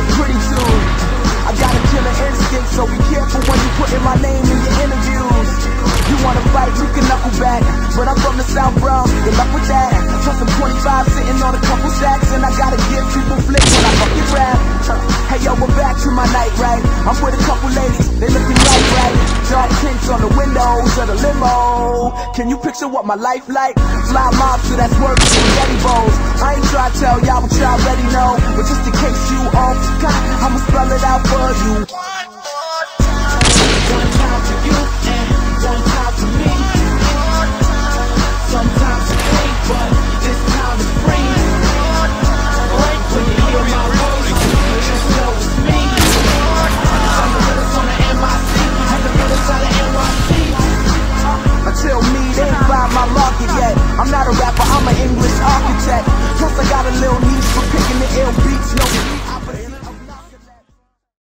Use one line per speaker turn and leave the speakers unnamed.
Pretty soon, I got a killer instinct, So be careful when you put my name in your interviews. You wanna fight, you can knuckle back. But I'm from the South Bronx, good luck with that. Plus I'm 25 sitting on a couple sacks, and I gotta give people flick when I fucking rap. Hey yo, we're back to my night, right? I'm with a couple ladies, they looking right, right? Dark tints on the windows of the limo. Can you picture what my life like? Fly mobster that's working in Betty Bowls. I ain't try to tell y'all what y'all already know, but just to.